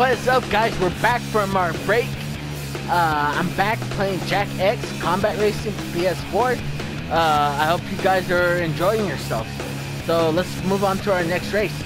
What is up, guys? We're back from our break. Uh, I'm back playing Jak X Combat Racing PS4. Uh, I hope you guys are enjoying yourselves. So let's move on to our next race.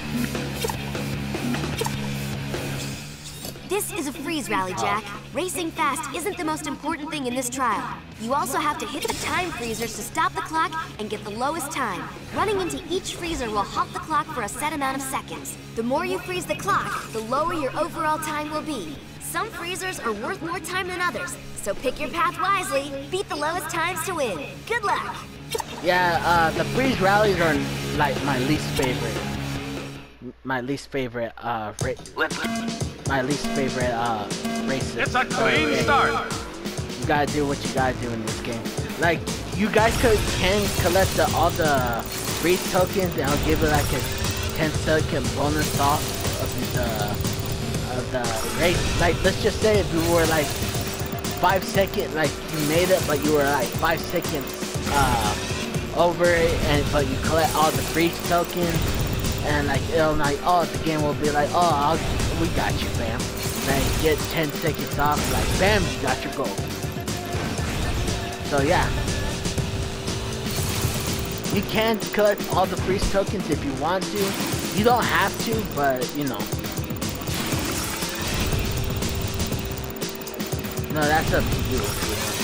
This is a freeze rally, Jak. Racing fast isn't the most important thing in this trial. You also have to hit the time freezers to stop the clock and get the lowest time. Running into each freezer will halt the clock for a set amount of seconds. The more you freeze the clock, the lower your overall time will be. Some freezers are worth more time than others, so pick your path wisely. Beat the lowest times to win. Good luck! Yeah, uh, the freeze rallies are like my least favorite. My least favorite uh, ra- my least favorite uh, races. It's a clean games. start. You gotta do what you gotta do in this game. Like, you guys could can collect the, all the freeze tokens and I'll give it like a 10 second bonus off of the of the race. Like, let's just say if you were like five second, like you made it, but you were like five seconds uh, over it, and but you collect all the freeze tokens, and like it'll like oh the game will be like oh I'll, we got you, fam. Then get 10 seconds off, like bam, you got your goal. So yeah. You can collect all the freeze tokens if you want to. You don't have to, but you know. No, that's up to you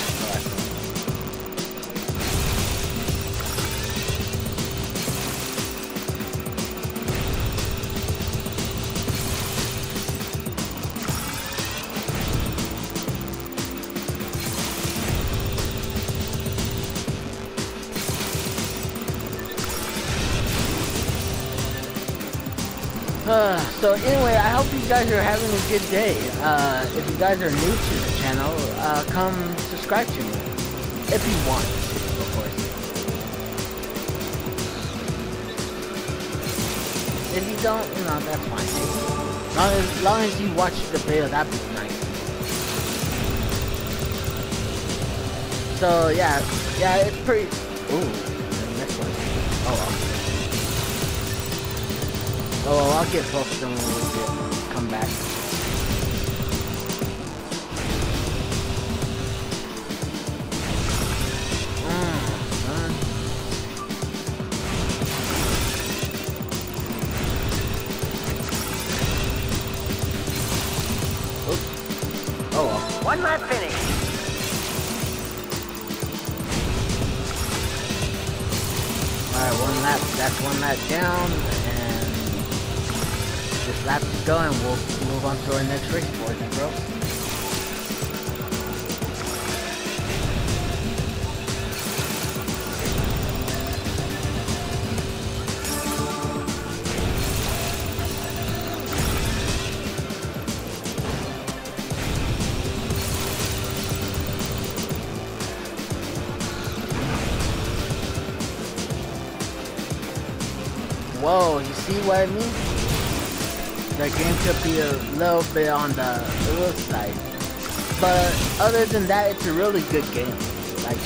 so anyway, I hope you guys are having a good day. Uh, if you guys are new to the channel, uh, come subscribe to me. If you want of course. If you don't, know, that's fine too. Long as, long as you watch the video, that'd be nice. So yeah, yeah, it's pretty. Ooh, missed one. Oh well. Oh, well, I'll get both of them when we get, come back. Mm. Oops. Oh well. One lap finish. Alright, one lap. That's one lap down, and lap is going. We'll move on to our next race, boys and girls. Whoa, you see what I mean? The game could be a little bit on the little side. But other than that, it's a really good game. Like.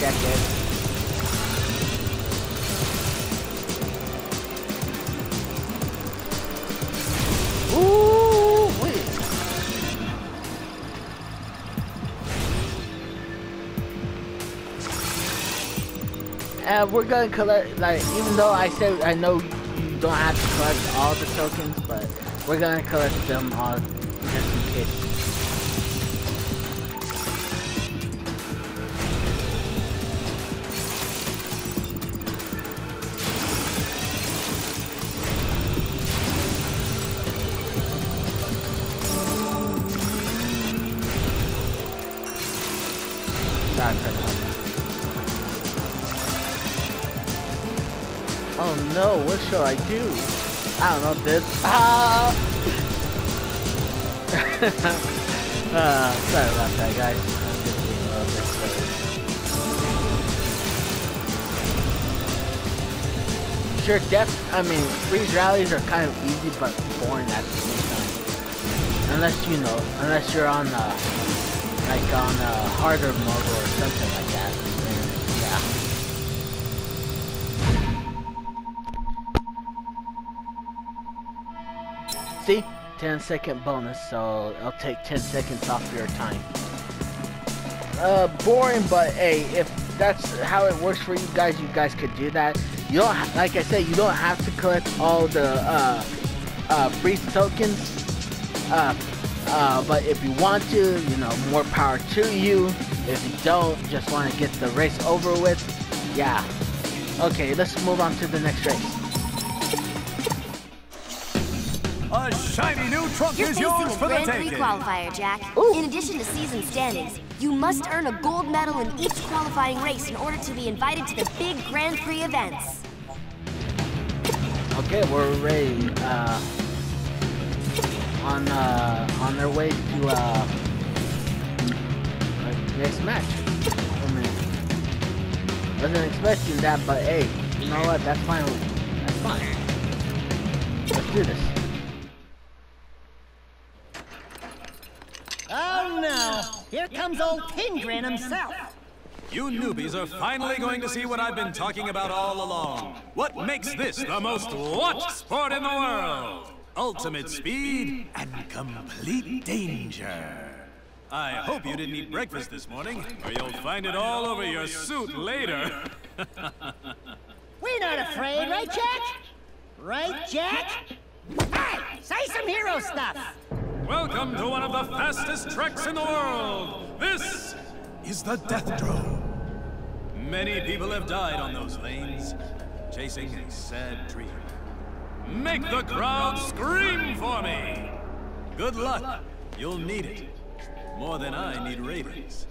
Ooh, wait. Uh, we're gonna collect, like, even though I said I know you don't have to collect all the tokens, but we're gonna collect them all just in case. Oh no, what shall I do? I don't know this. Ah! uh, sorry about that, guys. Sure, def. I mean, freeze rallies are kind of easy, but boring at the same time. Unless you know, unless you're on uh, like on a harder mode or something like that. See? 10 second bonus, so I'll take 10 seconds off your time. Uh, boring, but hey, if that's how it works for you guys, you guys could do that. You don't, like I said, you don't have to collect all the uh, uh, freeze tokens. Uh, uh, but if you want to, you know, more power to you. If you don't, just want to get the race over with, yeah. Okay, let's move on to the next race. A shiny new truck You're is facing yours a for the Grand Prix taking. qualifier, Jak. Ooh. In addition to season standings, you must earn a gold medal in each qualifying race in order to be invited to the big Grand Prix events. Okay, we're ready. Uh, on uh, on their way to uh, next match. I mean, wasn't expecting that, but hey, you know what? That's fine. That's fine. Let's do this. Here comes old Pingrin himself! You newbies are finally going to see what I've been talking about all along. What makes this the most watched sport in the world? Ultimate speed and complete danger. I hope you didn't eat breakfast this morning, or you'll find it all over your suit later. We're not afraid, right, Jak? Right, Jak? Hey, say some hero stuff! Welcome to one of the fastest treks in the world. This is the Death Drome. Many people have died on those lanes, chasing a sad dream. Make the crowd scream for me! Good luck. You'll need it. More than I need ratings.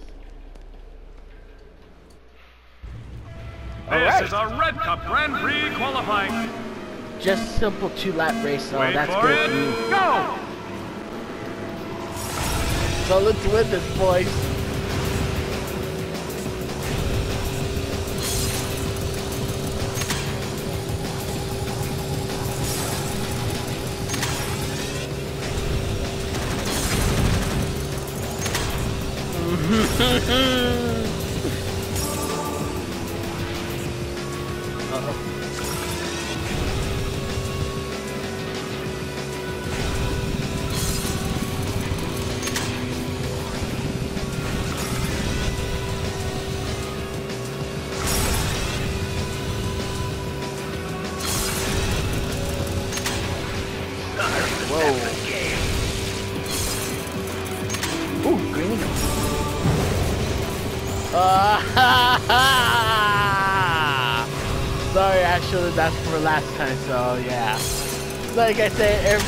All This right. is a Red Cup Grand Prix qualifying. Just simple two lap race, so Wait that's for good it. Mm. Go! So let's win this, boys.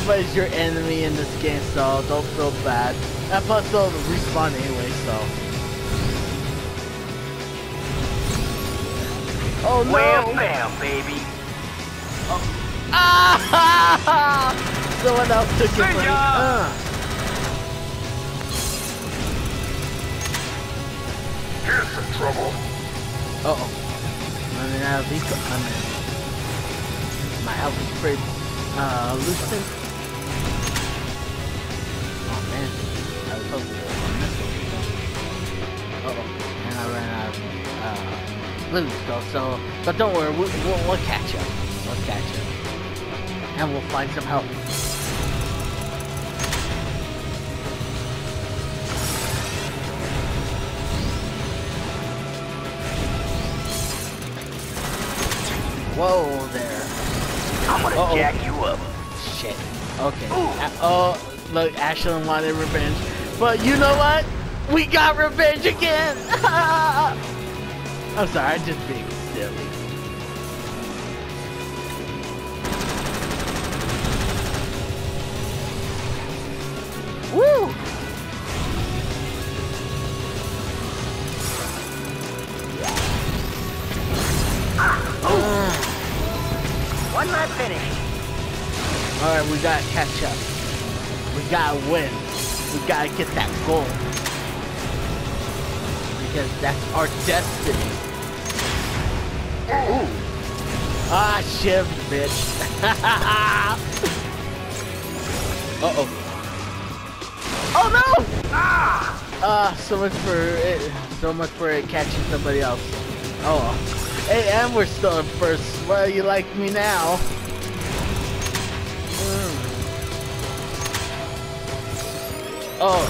everybody's your enemy in this game, so don't feel bad. And plus, they'll respawn anyway, so. Oh no! Wham bam, baby. Ah! Someone else took it See from Uh. Here's some trouble. Uh-oh. Running out of vehicle. I mean, my health is pretty, uh, loosened. Oh, man. I was on this one. Uh-oh. And I ran out of, uh, blue stuff, so, but don't worry, we'll, we'll, we'll catch up. We'll catch up. And we'll find some help. Whoa there. I'm gonna Uh-oh. jack you up. Shit. Okay. A- oh, look, Ashelin wanted revenge. But you know what? We got revenge again! I'm sorry, I'm just being silly. Woo! One lap finished. Alright, we gotta catch up. We gotta win. We gotta get that goal. Because that's our destiny. Ooh. Ah, shiv, bitch. Uh-oh. Oh no! Ah! Ah, so much for it. So much for it catching somebody else. Oh. Hey, and we're still in first. Well, you like me now. Oh,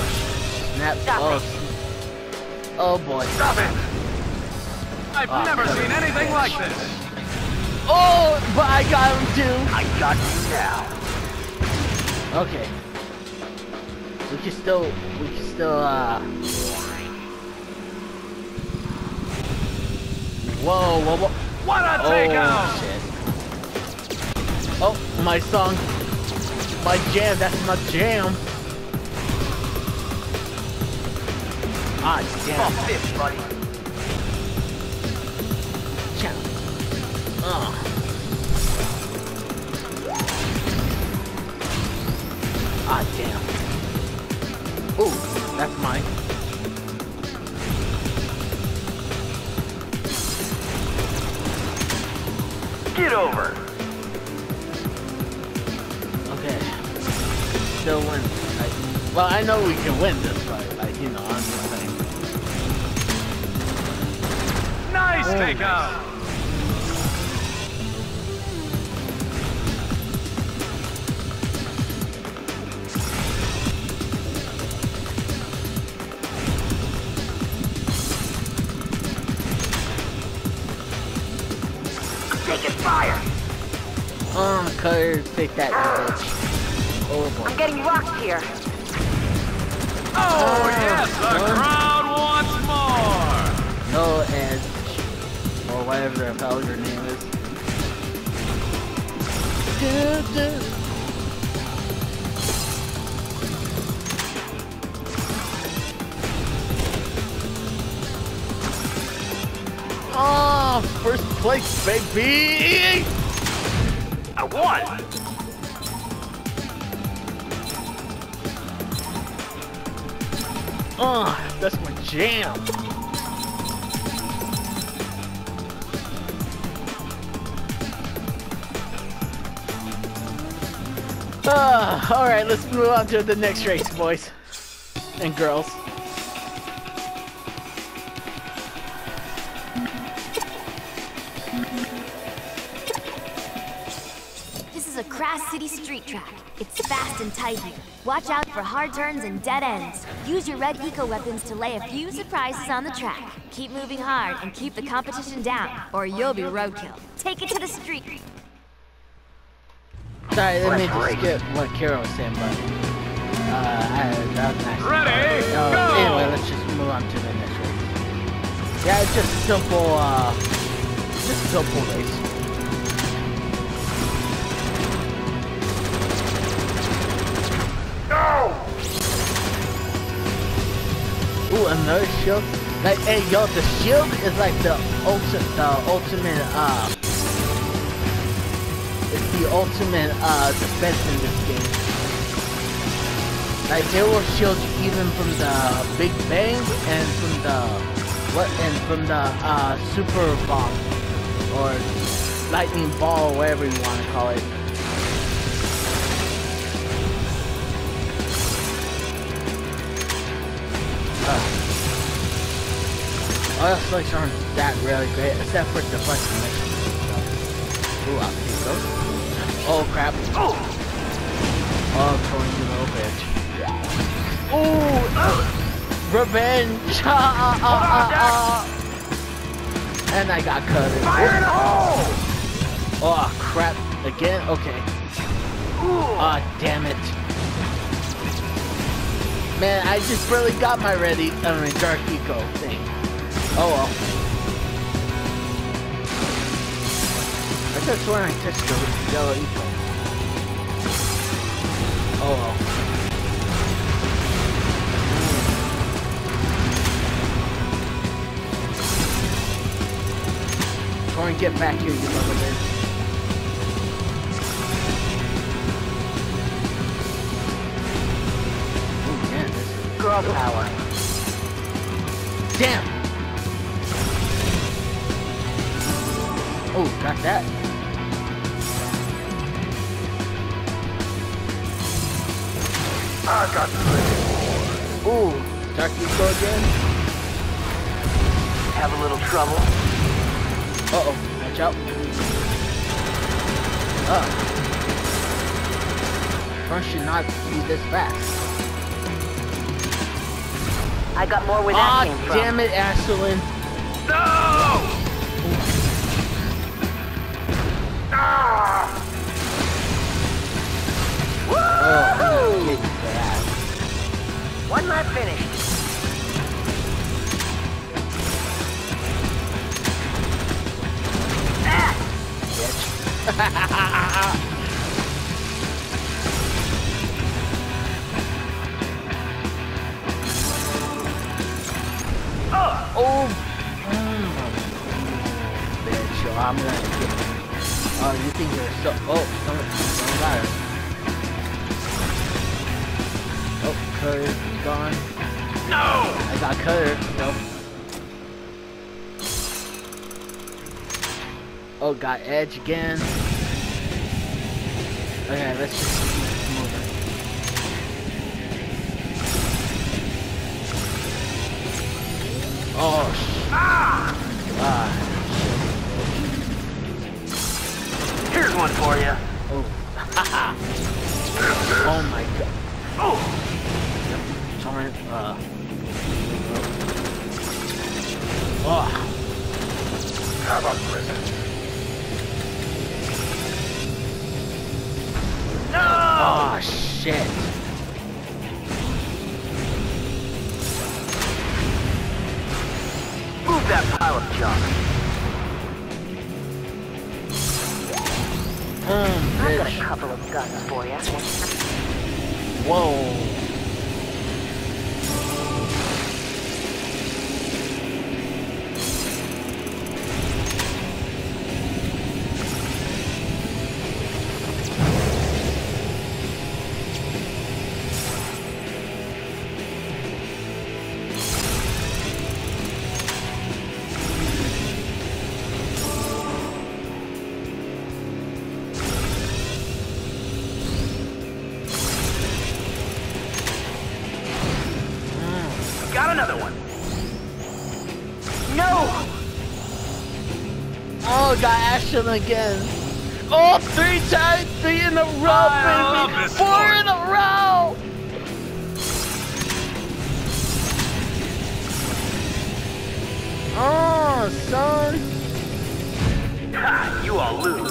snap. Stop oh, it. oh boy. Stop it! I've Ah, never seen anything like this. Oh, but I got him too. I got you now. Okay. We can still, we can still, uh... Whoa, whoa, whoa. What a Oh, takeout! shit. Oh, my song. My jam, that's my jam. Ah, damn. Off this, buddy. Ah. Ah, damn. Ooh, that's mine. Get over. Okay. Still win. Like, well, I know we can win this fight. Like, you know, I'm Nice Oh. takeout! Taking fire. Um, Cutter, take that, you bitch. Oh boy. I'm getting rocked here. Oh, Oh, yes, the son. Whatever name is. Oh, first place, baby! I won. Oh, that's my jam. Ah, all right, let's move on to the next race, boys and girls. This is a Kras City street track. It's fast and tight. Watch out for hard turns and dead ends. Use your red eco weapons to lay a few surprises on the track. Keep moving hard and keep the competition down, or you'll be roadkill. Take it to the street. Sorry, let me just skip what Keira was saying, but uh, I, that was nice. Ready, Uh, go! Anyway, let's just move on to the next race. Yeah, it's just a simple, uh, just a simple race. No. Ooh, another shield. Like, hey, yo, the shield is like the ultimate, the ultimate, uh, it's the ultimate, uh, defense in this game. Like, it will shield you even from the Big Bang and from the, what, and from the, uh, Super Bomb. Or Lightning Ball, whatever you want to call it. Oil slicks aren't that really great, except for the button Ooh, I'll take those. Oh crap. Oh! Oh, Tony, you little bitch. Ooh! Revenge! Ah, ah, ah. And I got cut. Fire in hole. Oh crap. Again? Okay. Ah, damn it. Man, I just barely got my ready, I mean, Dark Eco thing. Oh well. Just when I touched the yellow Eco. Oh well. Hmm. Corn, get back here, you little bitch. Oh Girl power. Damn! Oh, got that. I got plenty. Ooh, Dark Eco again? Have a little trouble. Uh-oh, watch out. Uh. Front should not be this fast. I got more where Aw, that came from. damn it, Ashelin. No! Ah! Oh, One lap finished. Oh! Mm. Bitch, oh, I'm gonna get Oh, you think you're so. Oh, someone got her. Oh, Cutter gone. No! I got Cutter. Nope. Oh, got Edge again. Okay, let's just moving. Oh, sh- Ah! ah, Here's one for you. oh. oh uh. Oh, Have a present. No! oh shit. Move that pile of junk. Mm, I've got a couple of guns for you. Whoa. Oh, got Ashton again. Oh, three times, three in a row, I love baby. this Four sport. in a row. Oh, son. Ha! You all lose.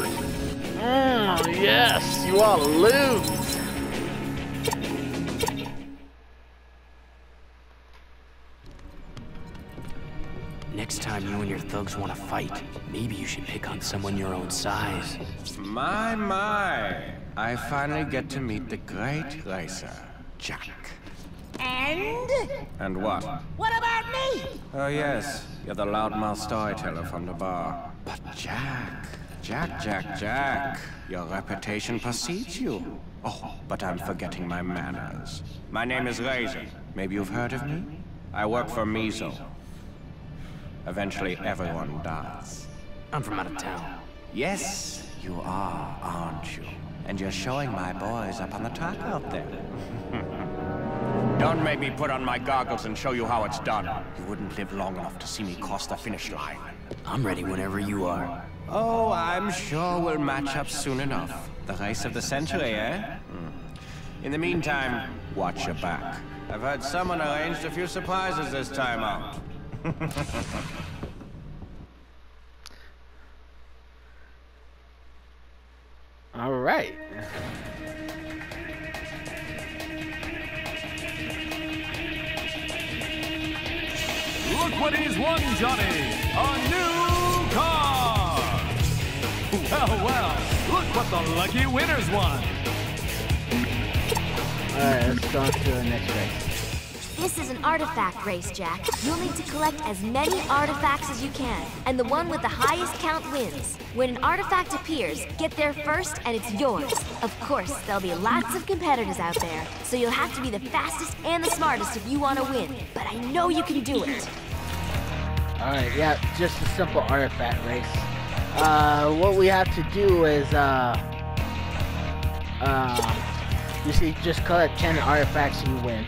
Mm, yes, you all lose. Time you and your thugs want to fight, maybe you should pick on someone your own size. My, my. I finally get to meet the great racer, Jak. And? And what? What about me? Oh, yes. You're the loudmouth storyteller from the bar. But Jak, Jak, Jak, Jak, your reputation precedes you. Oh, but I'm forgetting my manners. My name is Razer. Maybe you've heard of me? I work for Mizo. Eventually, everyone does. I'm from out of town. Yes, you are, aren't you? And you're showing my boys up on the top out there. Don't make me put on my goggles and show you how it's done. You wouldn't live long enough to see me cross the finish line. I'm ready whenever you are. Oh, I'm sure we'll match up soon enough. The race of the century, eh? Hmm. In the meantime, watch your back. I've heard someone arranged a few surprises this time out. All right. Look what he's won, Johnny! A new car! Well, well, look what the lucky winners won! All right, let's go on to the next race. This is an artifact race, Jak. You'll need to collect as many artifacts as you can, and the one with the highest count wins. When an artifact appears, get there first and it's yours. Of course, there'll be lots of competitors out there, so you'll have to be the fastest and the smartest if you want to win. But I know you can do it. All right, yeah, just a simple artifact race. Uh, what we have to do is, uh, uh, you see, just collect 10 artifacts and you win.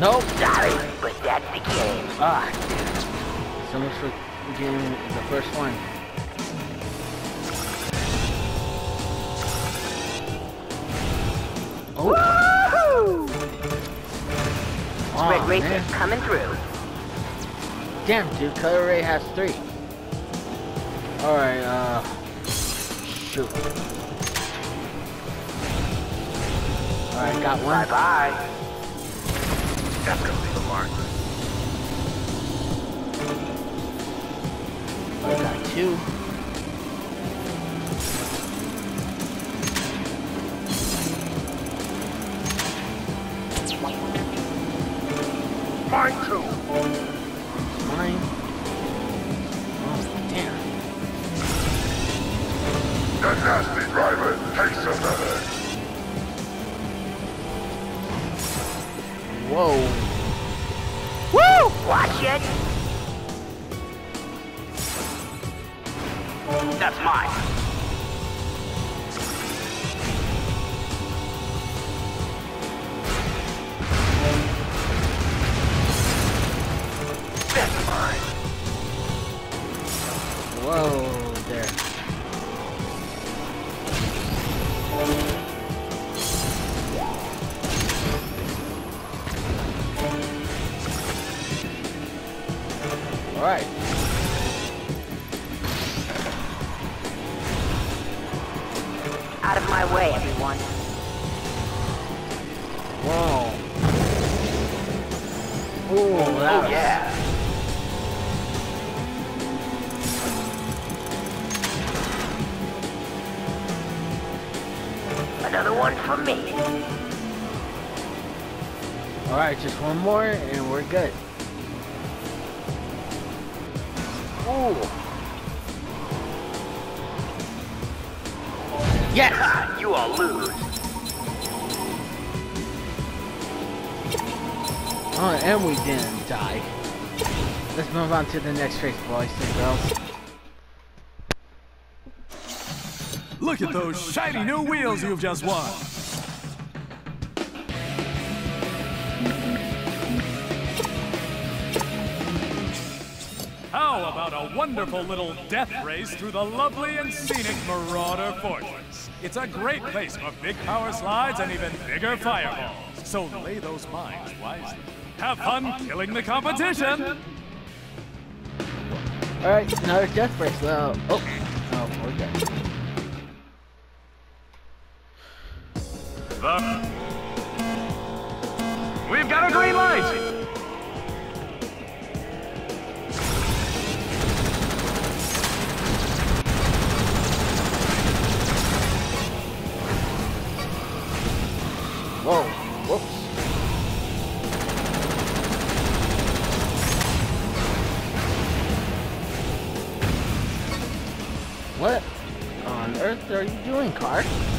Nope. Sorry, but that's the game. Ah, so much for getting the first one. Oh. Spread Aw, racer man. coming through. Damn, dude, Color Ray has three. Alright, uh. Shoot. Alright, got one. Bye-bye. Leave a mark. I got two. Mine too. Mine. Oh, damn. The nasty driver takes another. Whoa. That's more and we're good. Ooh. Yes! You all lose. Oh, and we didn't die. Let's move on to the next race, boys and girls. Look at those shiny new wheels you've just won. How about a wonderful little death race through the lovely and scenic Marauder Fortress? It's a great place for big power slides and even bigger fireballs. So lay those mines wisely. Have fun killing the competition! Alright, another death race. Well, oh, oh, we're. The... are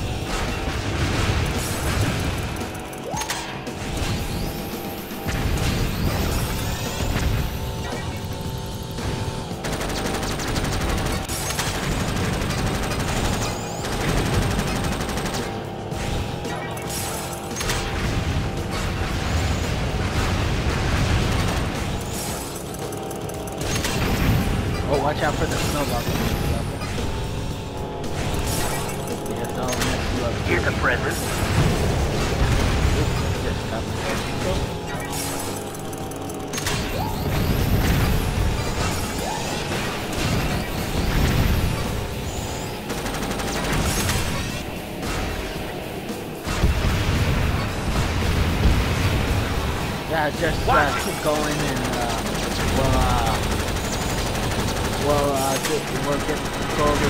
we'll uh, we'll get go over.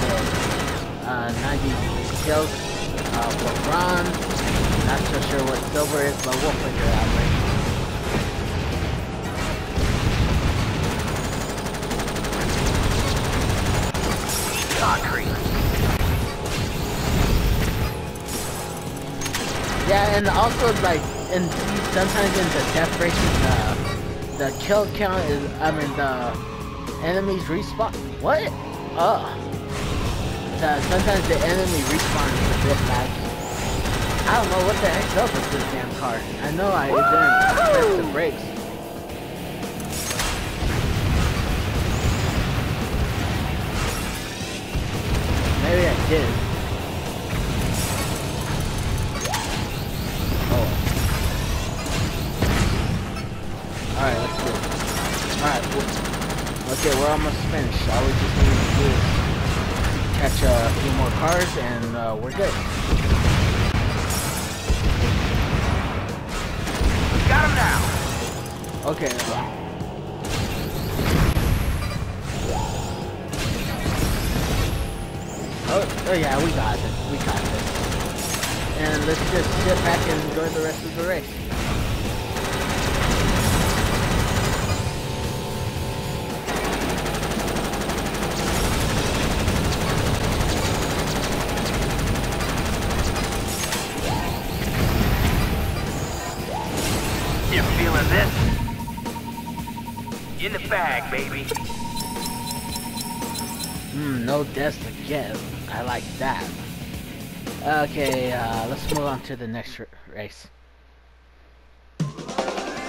So uh, 90 kills uh, for bronze. Not so sure what silver is, but we'll figure it out. Concrete. Yeah, and also like in sometimes in the death races, uh, the kill count is, I mean, the enemies respawn. What? Uh. The, sometimes the enemy respawns a bit. I don't know what the heck's up with this damn car. I know I didn't press the brakes. Maybe I did. Okay. Oh, oh yeah, we got this. We got this. And let's just sit back and enjoy the rest of the race. Bag, baby. Hmm, no deaths again. I like that. Okay, uh, let's move on to the next r- race.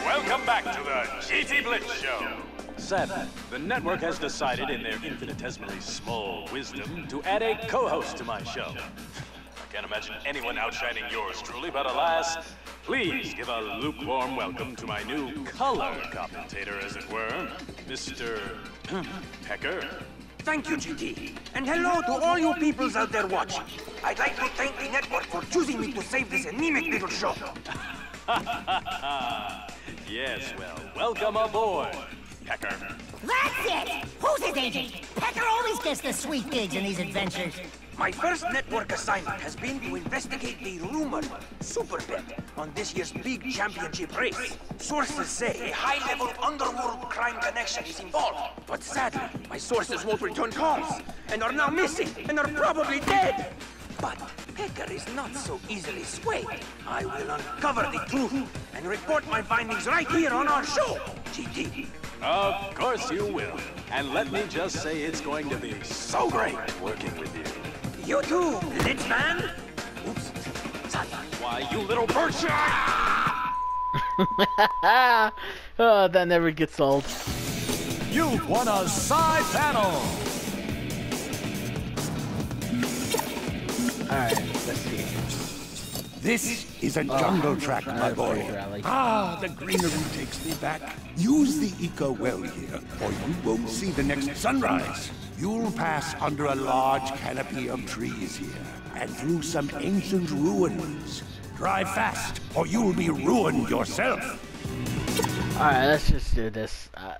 Welcome back to the GT Blitz Show. Seth, the network has decided in their infinitesimally small wisdom to add a co-host to my show. I can't imagine anyone outshining yours truly, but alas, please give a lukewarm welcome to my new color commentator, as it were, Mr. Pecker. Thank you, GT. And hello to all you peoples out there watching. I'd like to thank the network for choosing me to save this anemic little show. yes, well, welcome aboard, Pecker. That's it! Who's his agent? Pecker always gets the sweet gigs in these adventures. My first network assignment has been to investigate the rumored super bet on this year's big championship race. Sources say a high-level underworld crime connection is involved. But sadly, my sources won't return calls, and are now missing, and are probably dead. But Pecker is not so easily swayed. I will uncover the truth and report my findings right here on our show, GT. Of course you will. And let me just say it's going to be so great working with you. You too, Blitzman. Oops. Why, you little birdshot! oh, that never gets old. You've won a side panel! Alright, let's see. This is a jungle track, my boy. Ah, the greenery takes me back. Use the eco well here, or you won't see the next sunrise. You'll pass under a large canopy of trees here, and through some ancient ruins. Drive fast, or you'll be ruined yourself. Alright, let's just do this. Uh,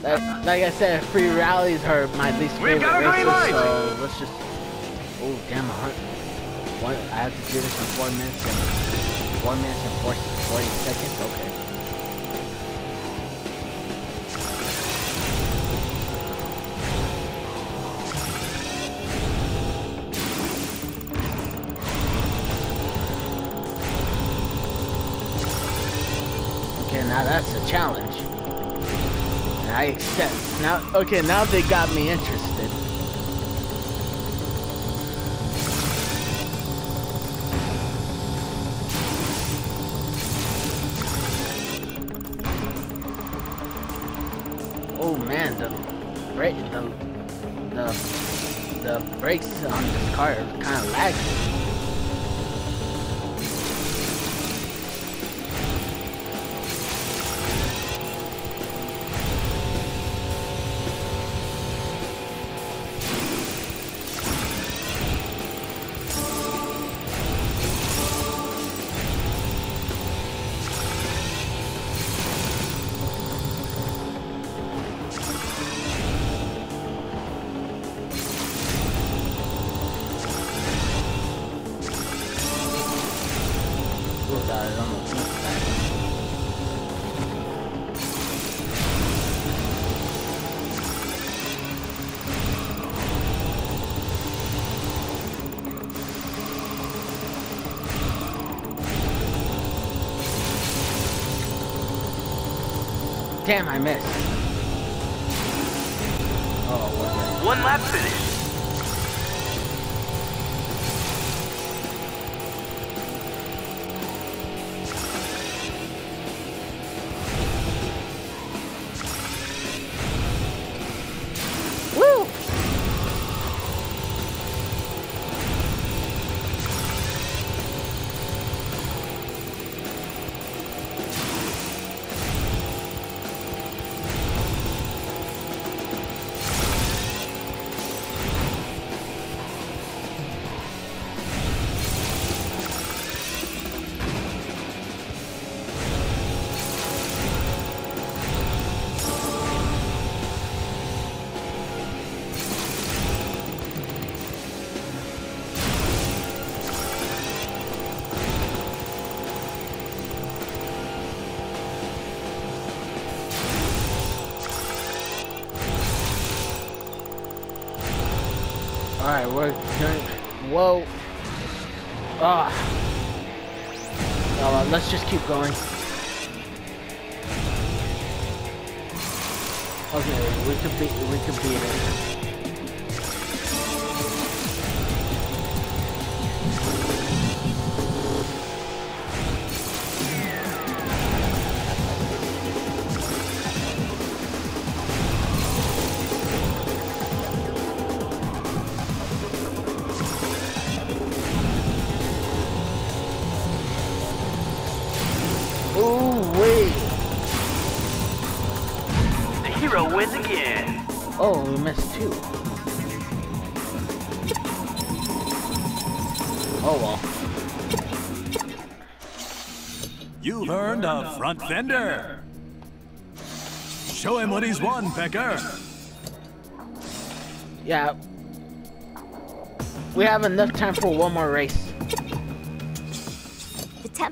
that, like I said, free rallies are my least favorite got a green races, light! so let's just... Oh, damn, a. What? I have to do this in 4 minutes and... 4 minutes and 40, 40 seconds? Okay. Okay, now that's a challenge. And I accept. Now, okay, now they got me interested. Damn, I missed. Whoa. Ah. Oh, let's just keep going. Okay, we could beat we could beat it. Oh, we missed two. Oh well. You've earned a front fender. Show him what he's won, Pecker. Yeah. We have enough time for one more race.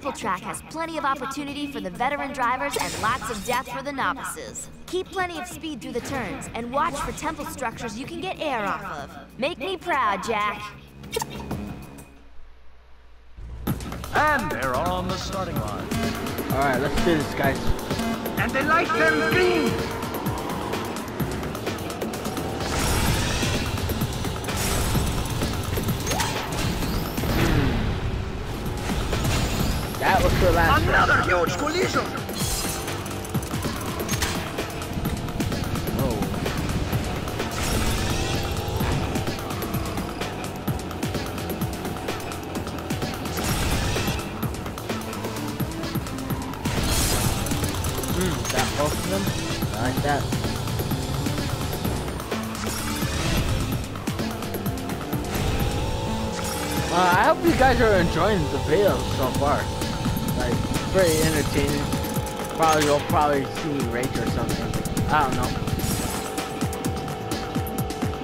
The temple track has plenty of opportunity for the veteran drivers and lots of death for the novices. Keep plenty of speed through the turns, and watch for temple structures you can get air off of. Make me proud, Jak. And they're on the starting line. Alright, let's do this, guys. And the light turns green! That was the last Another huge collision! Oh. Is that. Awesome like that. Uh, I hope you guys are enjoying the video so far. Pretty entertaining. Probably you'll probably see rage or something. I don't know.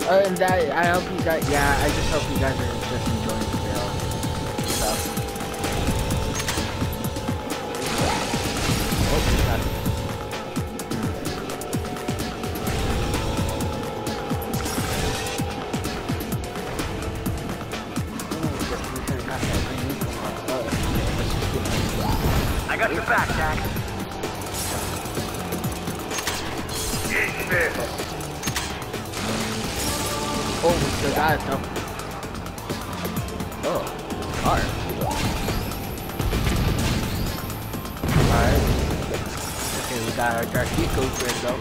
Uh, Other than that, I hope you guys, yeah, I just hope you guys are Oh, we still got it though. Oh, hard. Alright. Okay, we got our Dark Eco friend though.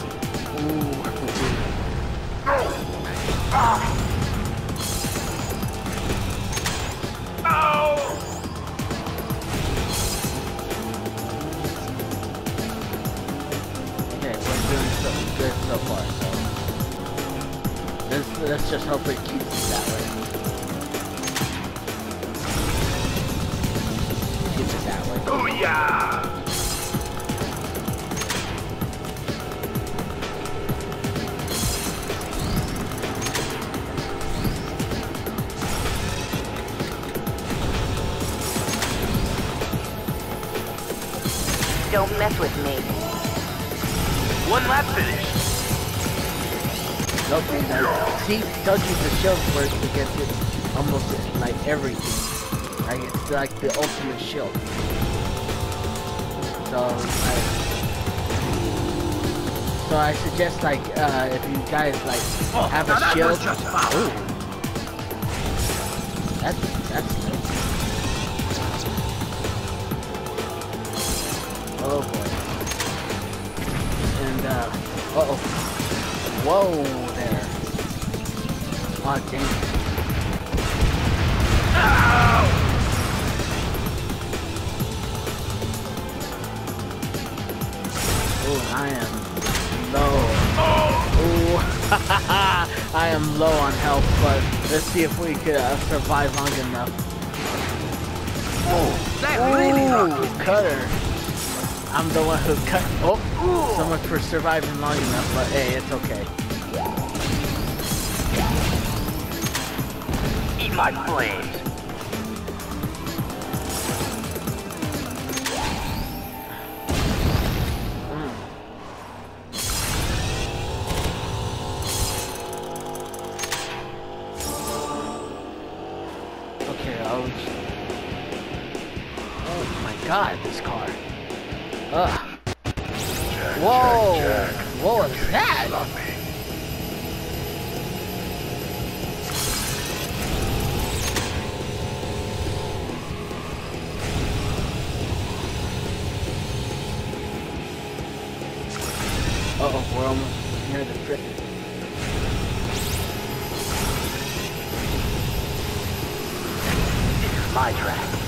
Ooh. I can see. Ah. so far, so let's, let's just hope it keeps that way. Keeps it that way. Oh yeah! Don't mess with me. One lap finish. Nope, see, you the shield first against it almost like everything. Like it's like the ultimate shield. So I, so I suggest like uh, if you guys like oh, have a shield. Ooh. That's that's nice. Oh boy. And uh, uh oh. Whoa there. Oh, dang Oh, I am low. Oh, I am low on health, but let's see if we could uh, survive long enough. Oh, that really cutter. I'm the one who cut. Oh, so much for surviving long enough, but hey, it's okay. Eat my flames. Okay, I'll... Oh my god, this car. Ugh. Whoa! Jak, What was that? Uh oh, we're almost near the. This my track.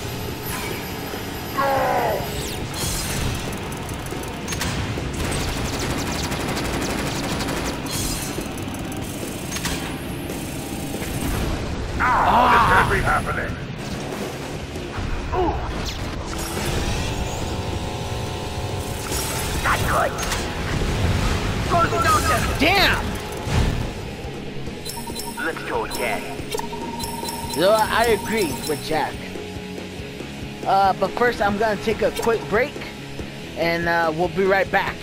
I agree with Jak. Uh, but first I'm gonna take a quick break, and uh, we'll be right back.